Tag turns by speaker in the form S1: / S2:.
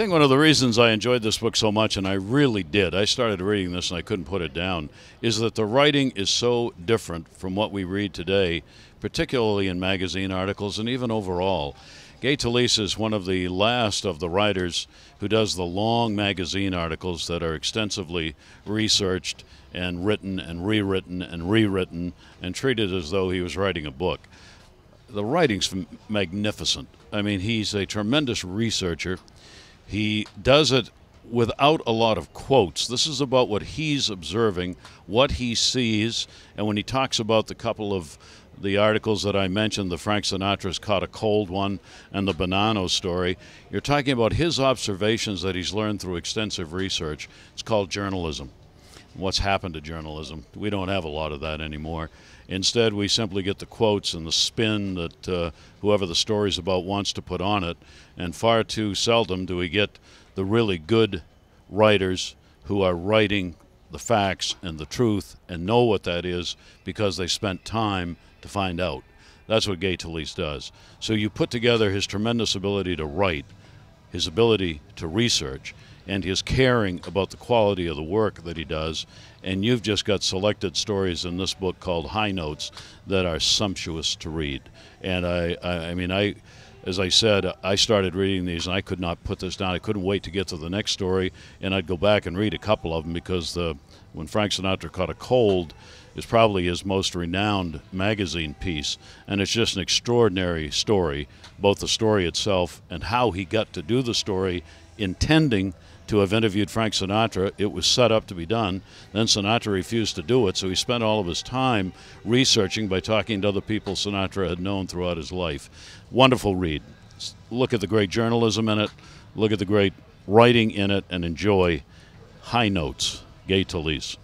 S1: think one of the reasons I enjoyed this book so much, and I really did, I started reading this and I couldn't put it down, is that the writing is so different from what we read today, particularly in magazine articles and even overall. Gay Talese is one of the last of the writers who does the long magazine articles that are extensively researched and written and rewritten and rewritten and treated as though he was writing a book. The writing's magnificent. I mean, he's a tremendous researcher. He does it without a lot of quotes. This is about what he's observing, what he sees, and when he talks about the couple of the articles that I mentioned, the Frank Sinatra's Caught a Cold one and the Bonanno story, you're talking about his observations that he's learned through extensive research. It's called journalism. What's happened to journalism? We don't have a lot of that anymore. Instead, we simply get the quotes and the spin that uh, whoever the story's about wants to put on it, and far too seldom do we get the really good writers who are writing the facts and the truth and know what that is because they spent time to find out. That's what Gay Talese does. So you put together his tremendous ability to write, his ability to research, and his caring about the quality of the work that he does. And you've just got selected stories in this book called High Notes that are sumptuous to read. And I, I, I mean, I, as I said, I started reading these and I could not put this down. I couldn't wait to get to the next story, and I'd go back and read a couple of them because the when Frank Sinatra caught a cold is probably his most renowned magazine piece, and it's just an extraordinary story, both the story itself and how he got to do the story, intending to have interviewed Frank Sinatra. It was set up to be done. Then Sinatra refused to do it, so he spent all of his time researching by talking to other people Sinatra had known throughout his life. Wonderful read. Look at the great journalism in it, look at the great writing in it, and enjoy high notes. Gay Talese.